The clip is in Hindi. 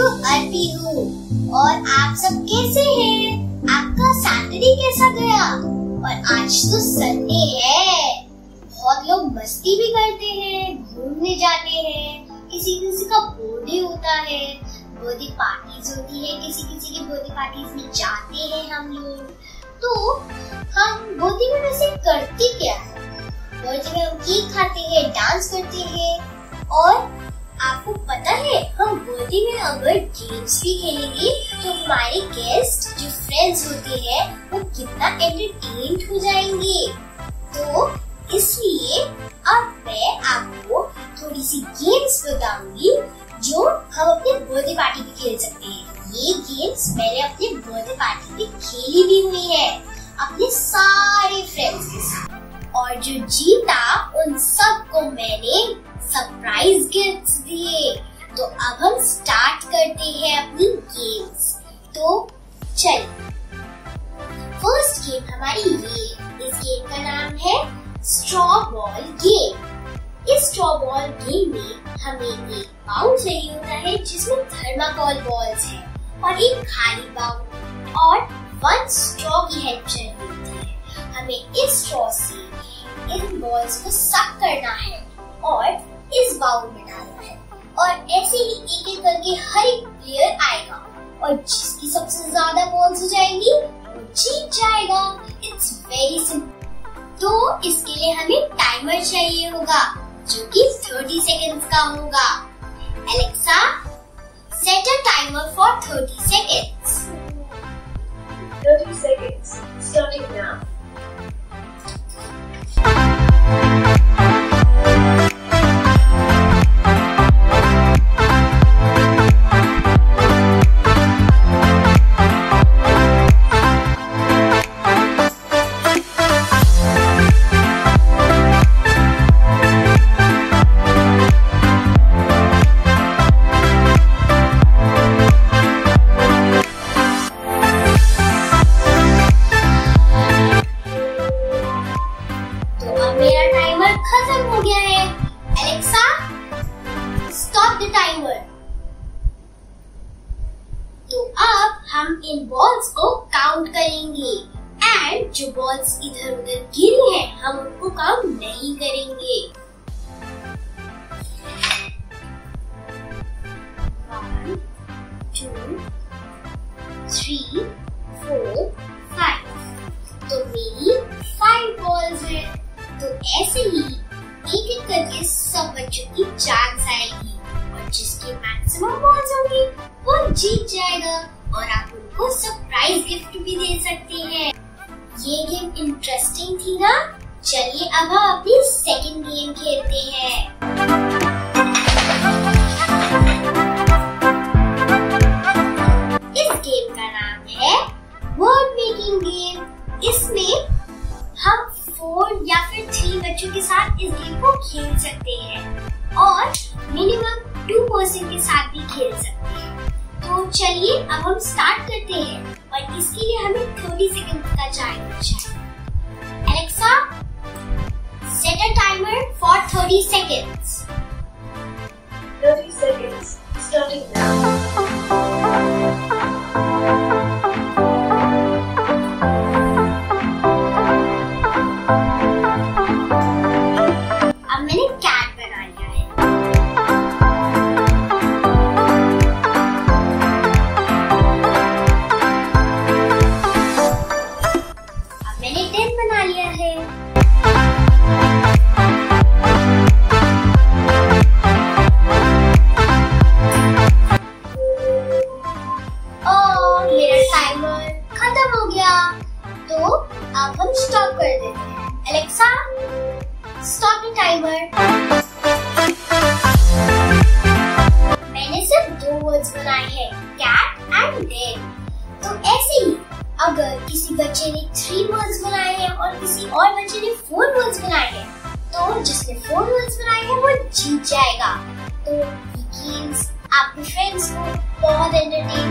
करती हूँ। और आप सब कैसे हैं? आपका सैटरडे कैसा गया? और आज तो संडे है। बहुत लोग मस्ती भी करते हैं, घूमने जाते हैं। किसी किसी का बर्थडे होता है। बर्थडे पार्टीज़ होती है। किसी किसी की बर्थडे पार्टीज़ में जाते हैं हम लोग। तो हम बर्थडे में वैसे करते क्या है? बर्थडे में हम केक खाते हैं डांस करते हैं। और आपको पता बर्थडे में अगर गेम्स भी खेलेंगे तो हमारे गेस्ट जो फ्रेंड्स होते हैं, वो कितना एंटरटेन हो जाएँगे। तो इसलिए अब मैं आपको थोड़ी सी गेम्स बताऊँगी, जो हम अपने बर्थडे पार्टी पे खेल सकते हैं। ये गेम्स मैंने अपने बर्थडे पार्टी में खेली भी हुई है, अपने सारे फ्रेंड्स के साथ। और जो जीता, उन सबको मैंने सरप्राइज़ गिफ्ट्स दिए। तो अब हम स्टार्ट करते हैं अपनी गेम्स तो चलिए. फ़र्स्ट गेम हमारी ये, इस गेम का नाम है स्ट्रॉ बॉल गेम इस स्ट्रॉ बॉल गेम में हमें एक बाउल चाहिए होता है, जिसमें थर्माकोल बॉल्स है और एक खाली बाउल और वन स्ट्रॉ की हेल्प चाहिए होती है. हमें इस स्ट्रॉ से इन बॉल्स को सक करना है. करके हर एक प्लेयर आएगा। और जिसकी सबसे ज़्यादा बॉल्स हो जाएँगी, वो जीत जाएगा। इट्स वेरी सिंपल तो इसके लिए हमें टाइमर चाहिए होगा, जो कि 30 सेकेंड का होगा। Alexa set a timer for 30 seconds मेरा टाइमर खत्म हो गया है। एलेक्सा स्टॉप द टाइमर तो अब हम इन बॉल्स को काउंट करेंगे। एंड जो बॉल्स इधर उधर गिरी हैं, हम उनको काउंट नहीं करेंगे। वन टू थ्री ऐसे ही एक एक करके सब बच्चों की चांस आएगी और जिसके मैक्सिमम बॉल्स होंगी, वो जीत जाएगा और आप उनको सरप्राइज़ गिफ्ट भी दे सकते हैं। ये गेम इंटरेस्टिंग थी ना? चलिए अब हम अपनी सेकंड गेम खेलते इस गेम को खेल सकते हैं और मिनिमम टू पर्सन के साथ भी खेल सकते हैं। तो चलिए अब हम स्टार्ट करते हैं और इसके लिए हमें थर्टी सेकंड का time Alexa set a timer for thirty seconds 30 seconds, starting now. तो अब हम स्टॉप कर देते हैं। एलेक्सा स्टॉप द टाइमर मैंने सिर्फ़ दो वर्ड्स बनाए हैं कैट एंड डेड तो ऐसे ही, अगर किसी बच्चे ने थ्री वर्ड्स बनाए हैं और किसी और बच्चे ने फोर वर्ड्स बनाए हैं तो जिसने फोर वर्ड्स बनाए हैं, वो जीत जाएगा। तो आपके फ्रेंड्स को बहुत एंटरटेन